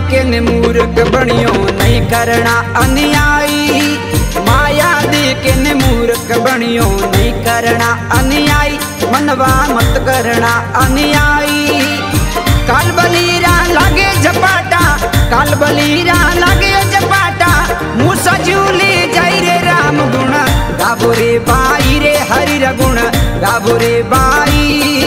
देखे मूर्ख बनियो नहीं करना अन्यायी। माया देखे ने मूर्ख बनियो नहीं करना अन्यायी। मनवा मत करना अन्यायी। काल बलीरा लगे झपाटा, काल बलीरा लगे झपाटा। मूसा जूली जय रे राम गुण, गाबो रे बाई रे हरि रगुण गाबो रे बाई।